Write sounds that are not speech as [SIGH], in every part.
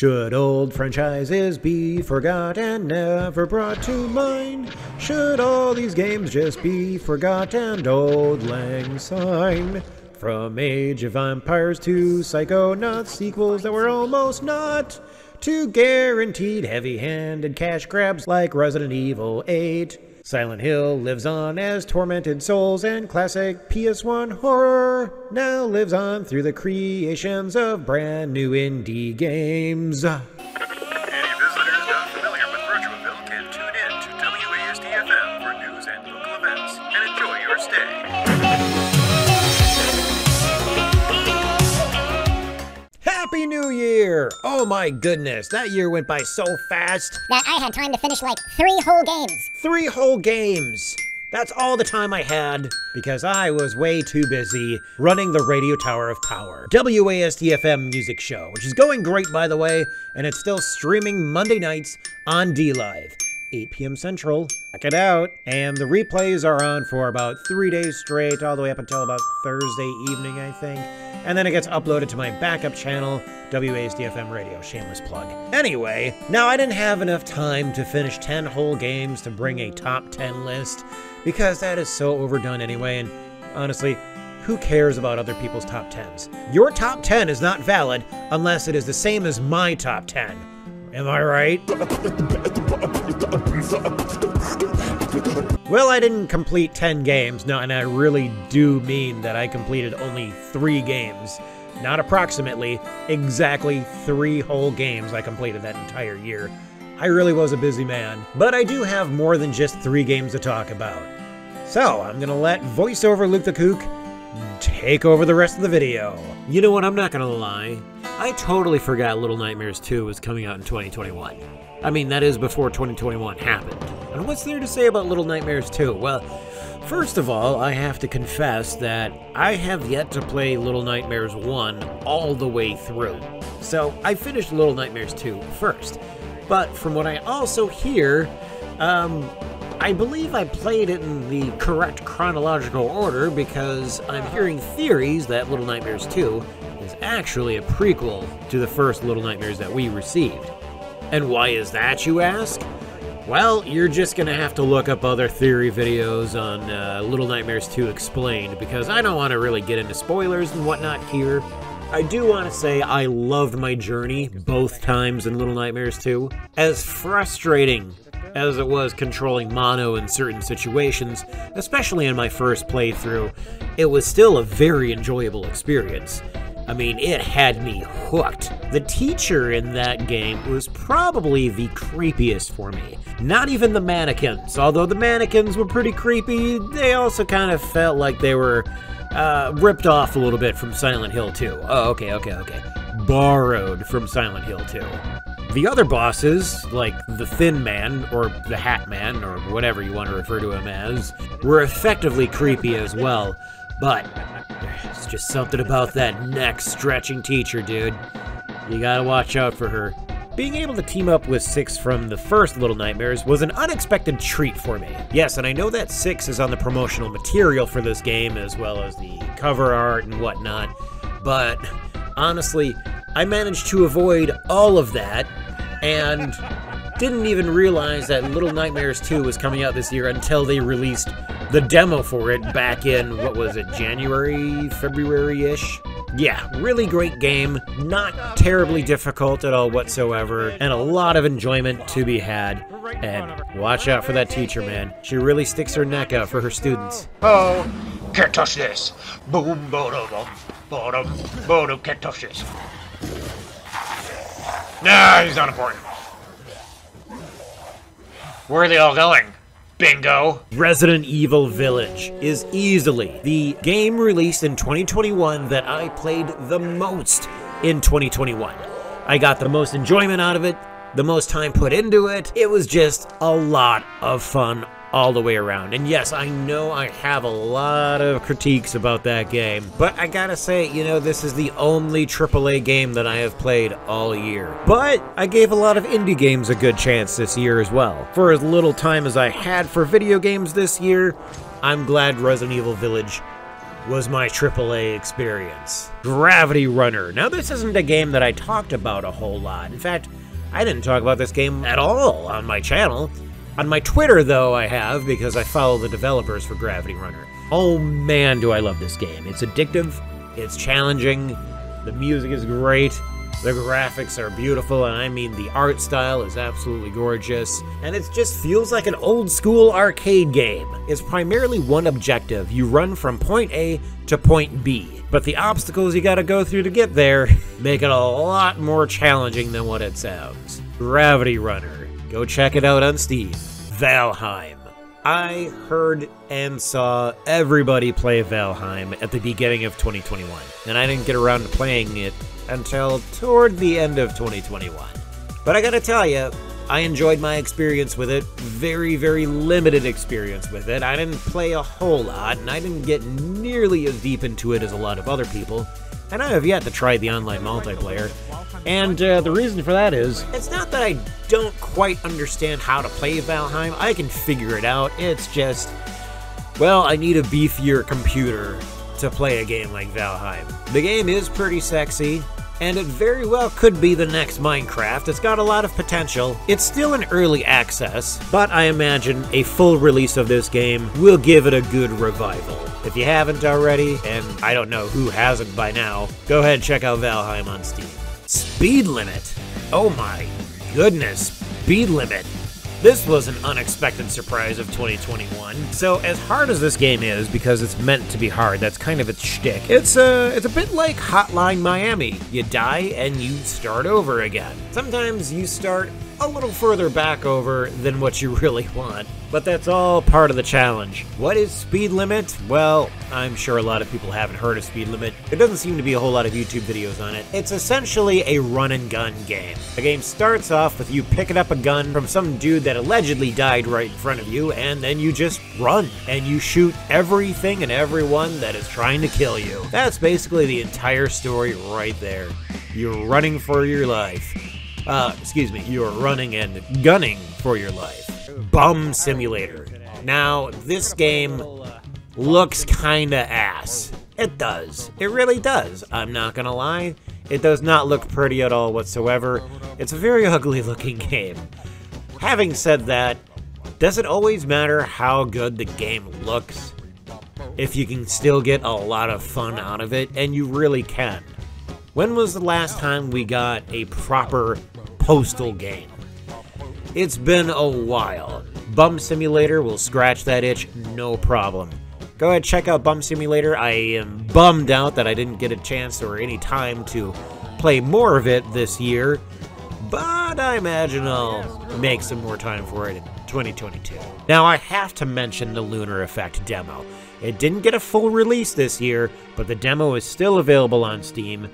Should old franchises be forgot and never brought to mind? Should all these games just be forgot and auld lang syne? From Age of Empires to Psychonauts sequels that were almost not, to guaranteed heavy handed cash grabs like Resident Evil 8. Silent Hill lives on as tormented souls and classic PS1 horror now lives on through the creations of brand new indie games. Year! Oh my goodness, that year went by so fast. that I had time to finish like three whole games. Three whole games. That's all the time I had because I was way too busy running the Radio Tower of Power, WASD-FM music show, which is going great by the way, and it's still streaming Monday nights on DLive. 8 p.m. Central. Check it out. And the replays are on for about three days straight, all the way up until about Thursday evening, I think. And then it gets uploaded to my backup channel, WASDFM Radio. Shameless plug. Anyway, now I didn't have enough time to finish 10 whole games to bring a top 10 list, because that is so overdone anyway, and honestly, who cares about other people's top 10s? Your top 10 is not valid unless it is the same as my top 10. Am I right? Well, I didn't complete 10 games, no, and I really do mean that I completed only three games. Not approximately, exactly three whole games I completed that entire year. I really was a busy man, but I do have more than just three games to talk about. So, I'm gonna let voiceover Luke the Kook take over the rest of the video. You know what, I'm not gonna lie. I totally forgot Little Nightmares 2 was coming out in 2021. I mean, that is before 2021 happened. And what's there to say about Little Nightmares 2? Well, first of all, I have to confess that I have yet to play Little Nightmares 1 all the way through. So I finished Little Nightmares 2 first. But from what I also hear, um, I believe I played it in the correct chronological order because I'm hearing theories that Little Nightmares 2 is actually a prequel to the first Little Nightmares that we received. And why is that, you ask? Well, you're just gonna have to look up other theory videos on uh, Little Nightmares 2 Explained because I don't want to really get into spoilers and whatnot here. I do want to say I loved my journey both times in Little Nightmares 2. As frustrating as it was controlling mono in certain situations, especially in my first playthrough, it was still a very enjoyable experience. I mean, it had me hooked. The teacher in that game was probably the creepiest for me. Not even the mannequins, although the mannequins were pretty creepy, they also kind of felt like they were uh, ripped off a little bit from Silent Hill 2. Oh, okay, okay, okay. Borrowed from Silent Hill 2. The other bosses, like the Thin Man, or the Hat Man, or whatever you want to refer to him as, were effectively creepy as well, but it's just something about that neck stretching teacher, dude. You gotta watch out for her. Being able to team up with Six from the first Little Nightmares was an unexpected treat for me. Yes, and I know that Six is on the promotional material for this game as well as the cover art and whatnot, but honestly, I managed to avoid all of that and didn't even realize that Little Nightmares 2 was coming out this year until they released the demo for it back in, what was it, January, February ish? Yeah, really great game, not terribly difficult at all whatsoever, and a lot of enjoyment to be had. And watch out for that teacher, man. She really sticks her neck out for her students. Oh, can't touch this. Boom, bottom, bottom, bottom, can't touch this. Nah, he's not important. Where are they all going? Bingo. Resident Evil Village is easily the game released in 2021 that I played the most in 2021. I got the most enjoyment out of it, the most time put into it. It was just a lot of fun all the way around. And yes, I know I have a lot of critiques about that game, but I gotta say, you know, this is the only AAA game that I have played all year. But I gave a lot of indie games a good chance this year as well. For as little time as I had for video games this year, I'm glad Resident Evil Village was my AAA experience. Gravity Runner. Now, this isn't a game that I talked about a whole lot. In fact, I didn't talk about this game at all on my channel. On my Twitter, though, I have because I follow the developers for Gravity Runner. Oh man, do I love this game. It's addictive, it's challenging, the music is great, the graphics are beautiful, and I mean the art style is absolutely gorgeous, and it just feels like an old school arcade game. It's primarily one objective you run from point A to point B, but the obstacles you gotta go through to get there [LAUGHS] make it a lot more challenging than what it sounds. Gravity Runner. Go check it out on Steam. Valheim. I heard and saw everybody play Valheim at the beginning of 2021, and I didn't get around to playing it until toward the end of 2021. But I gotta tell you, I enjoyed my experience with it. Very, very limited experience with it. I didn't play a whole lot, and I didn't get nearly as deep into it as a lot of other people. And I have yet to try the online multiplayer. And uh, the reason for that is, it's not that I don't quite understand how to play Valheim. I can figure it out. It's just, well, I need a beefier computer to play a game like Valheim. The game is pretty sexy, and it very well could be the next Minecraft. It's got a lot of potential. It's still in early access, but I imagine a full release of this game will give it a good revival. If you haven't already, and I don't know who hasn't by now, go ahead and check out Valheim on Steam. Speed Limit. Oh my goodness, Speed Limit. This was an unexpected surprise of 2021. So, as hard as this game is, because it's meant to be hard, that's kind of its shtick. It's a, it's a bit like Hotline Miami. You die and you start over again. Sometimes you start a little further back over than what you really want, but that's all part of the challenge. What is Speed Limit? Well, I'm sure a lot of people haven't heard of Speed Limit. There doesn't seem to be a whole lot of YouTube videos on it. It's essentially a run and gun game. The game starts off with you picking up a gun from some dude that allegedly died right in front of you, and then you just run and you shoot everything and everyone that is trying to kill you. That's basically the entire story right there. You're running for your life. Uh, excuse me, you're running and gunning for your life. Bum Simulator. Now, this game looks kinda ass. It does. It really does. I'm not gonna lie. It does not look pretty at all whatsoever. It's a very [LAUGHS] ugly looking game. Having said that, does it always matter how good the game looks? If you can still get a lot of fun out of it, and you really can. When was the last time we got a proper postal game? It's been a while. Bum Simulator will scratch that itch, no problem. Go ahead, check out Bum Simulator. I am bummed out that I didn't get a chance or any time to play more of it this year, but I imagine I'll make some more time for it in 2022. Now, I have to mention the Lunar Effect demo. It didn't get a full release this year, but the demo is still available on Steam.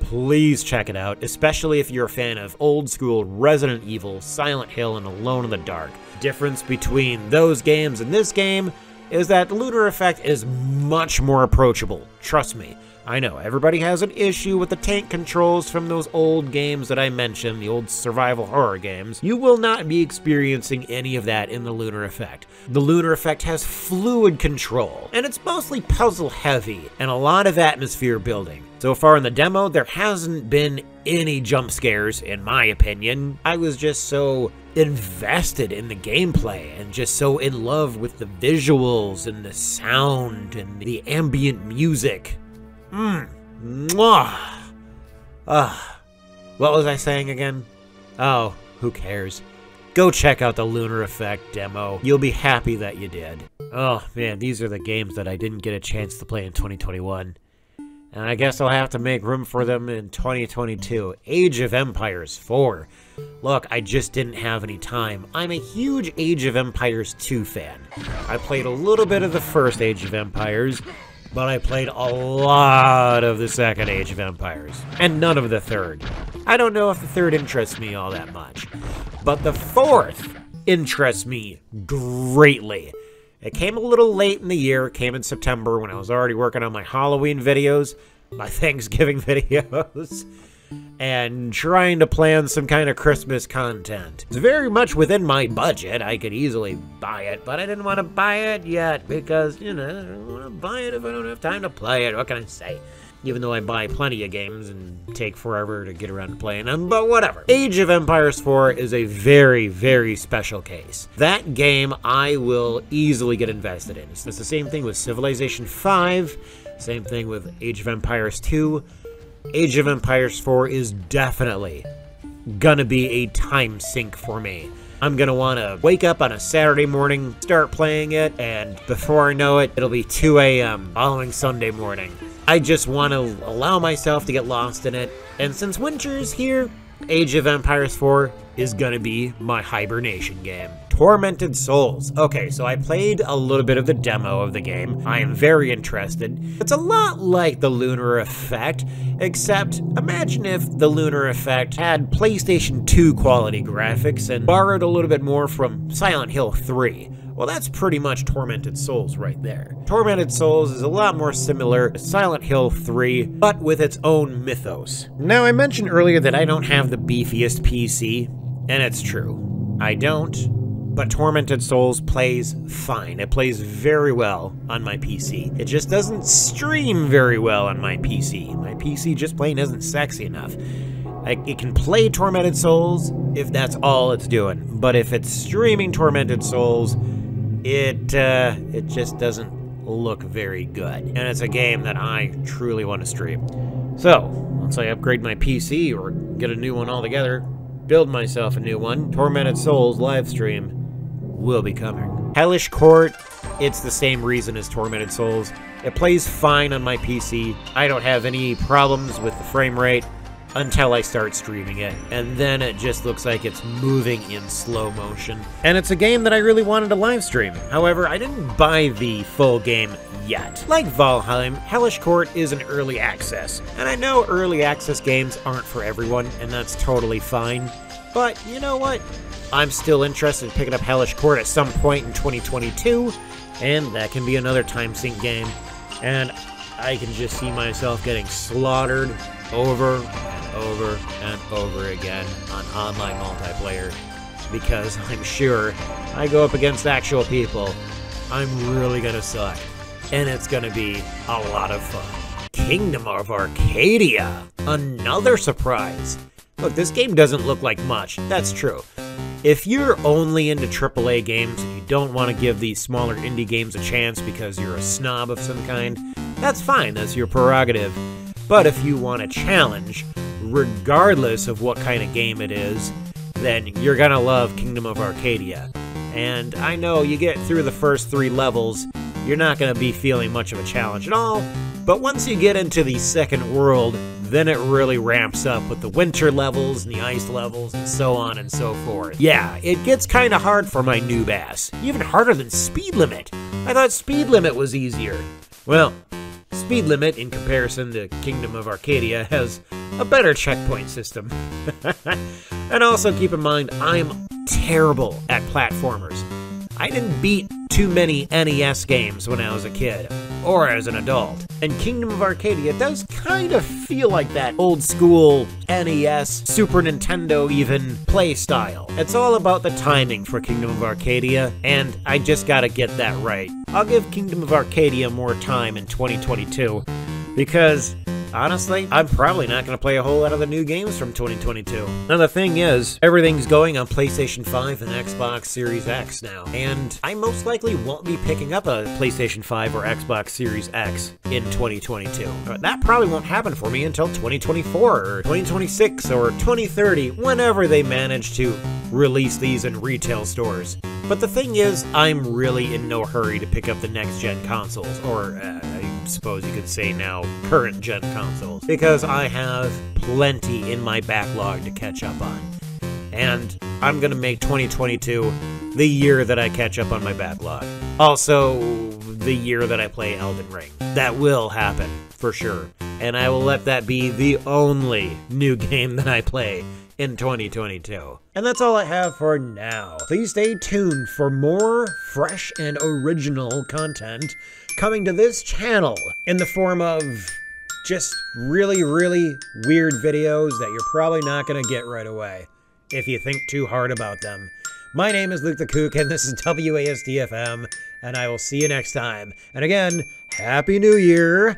Please check it out, especially if you're a fan of old school Resident Evil, Silent Hill, and Alone in the Dark. Difference between those games and this game is that Lunar Effect is much more approachable. Trust me. I know, everybody has an issue with the tank controls from those old games that I mentioned, the old survival horror games. You will not be experiencing any of that in the Lunar Effect. The Lunar Effect has fluid control, and it's mostly puzzle heavy, and a lot of atmosphere building. So far in the demo, there hasn't been any jump scares, in my opinion. I was just so invested in the gameplay and just so in love with the visuals and the sound and the ambient music. Mmm. Mwah. Ah. What was I saying again? Oh, who cares? Go check out the Lunar Effect demo. You'll be happy that you did. Oh, man, these are the games that I didn't get a chance to play in 2021. And I guess I'll have to make room for them in 2022. Age of Empires 4. Look, I just didn't have any time. I'm a huge Age of Empires 2 fan. I played a little bit of the first Age of Empires, but I played a lot of the second Age of Empires, and none of the third. I don't know if the third interests me all that much, but the fourth interests me greatly. It came a little late in the year, it came in September when I was already working on my Halloween videos, my [LAUGHS] Thanksgiving [LAUGHS] videos. And trying to plan some kind of Christmas content. It's very much within my budget. I could easily buy it, but I didn't want to buy it yet because, you know, I don't want to buy it if I don't have time to play it. What can I say? Even though I buy plenty of games and take forever to get around to playing them, but whatever. Age of Empires 4 is a very, very special case. That game I will easily get invested in. It's the same thing with Civilization 5, same thing with Age of Empires 2. Age of Empires 4 is definitely gonna be a time sink for me. I'm gonna wanna wake up on a Saturday morning, start playing it, and before I know it, it'll be 2 a.m. following Sunday morning. I just wanna allow myself to get lost in it, and since winter's here, Age of Empires 4 is gonna be my hibernation game. Tormented Souls. Okay, so I played a little bit of the demo of the game. I am very interested. It's a lot like the Lunar Effect, except imagine if the Lunar Effect had PlayStation 2 quality graphics and borrowed a little bit more from Silent Hill 3. Well, that's pretty much Tormented Souls right there. Tormented Souls is a lot more similar to Silent Hill 3, but with its own mythos. Now, I mentioned earlier that I don't have the beefiest PC, and it's true. I don't, but Tormented Souls plays fine. It plays very well on my PC. It just doesn't stream very well on my PC. My PC just plain isn't sexy enough. It can play Tormented Souls if that's all it's doing, but if it's streaming Tormented Souls, it uh, it just doesn't look very good. And it's a game that I truly want to stream. So, once I upgrade my PC or get a new one altogether, build myself a new one, Tormented Souls live stream will be coming. Hellish Quart, it's the same reason as Tormented Souls. It plays fine on my PC. I don't have any problems with the frame rate until I start streaming it, and then it just looks like it's moving in slow motion. And it's a game that I really wanted to live stream. However, I didn't buy the full game yet. Like Valheim, Hellish Quart is an early access, and I know early access games aren't for everyone, and that's totally fine. But you know what? I'm still interested in picking up Hellish Quart at some point in 2022, and that can be another time sink game. And I can just see myself getting slaughtered over and over and over again on online multiplayer because I'm sure I go up against actual people. I'm really gonna suck, and it's gonna be a lot of fun. Kingdom of Arcadia, another surprise. Look, this game doesn't look like much, that's true. If you're only into AAA games and you don't want to give these smaller indie games a chance because you're a snob of some kind, that's fine, that's your prerogative. But if you want a challenge, regardless of what kind of game it is, then you're gonna love Kingdom of Arcadia. And I know you get through the first three levels, you're not gonna be feeling much of a challenge at all, but once you get into the second world, then it really ramps up with the winter levels and the ice levels and so on and so forth. Yeah, it gets kinda hard for my noob ass. Even harder than Speed Limit. I thought Speed Limit was easier. Well, Speed Limit, in comparison to Kingdom of Arcadia, has a better checkpoint system. [LAUGHS] and also keep in mind, I'm terrible at platformers. I didn't beat too many NES games when I was a kid, or as an adult. And Kingdom of Arcadia does kind of feel like that old school NES, Super Nintendo even play style. It's all about the timing for Kingdom of Arcadia, and I just gotta get that right. I'll give Kingdom of Arcadia more time in 2022, because Honestly, I'm probably not going to play a whole lot of the new games from 2022. Now, the thing is, everything's going on PlayStation 5 and Xbox Series X now, and I most likely won't be picking up a PlayStation 5 or Xbox Series X in 2022. But That probably won't happen for me until 2024 or 2026 or 2030, whenever they manage to release these in retail stores. But the thing is, I'm really in no hurry to pick up the next gen consoles, or uh, suppose you could say now current gen consoles, because I have plenty in my backlog to catch up on. And I'm gonna make 2022 the year that I catch up on my backlog. Also, the year that I play Elden Ring. That will happen, for sure. And I will let that be the only new [LAUGHS] game that I play in 2022. And that's all I have for now. Please stay tuned for more fresh and original content coming to this channel in the form of just really, really weird videos that you're probably not going to get right away if you think too hard about them. My name is Luke the Kook, and this is WASDFM, and I will see you next time. And again, Happy New Year!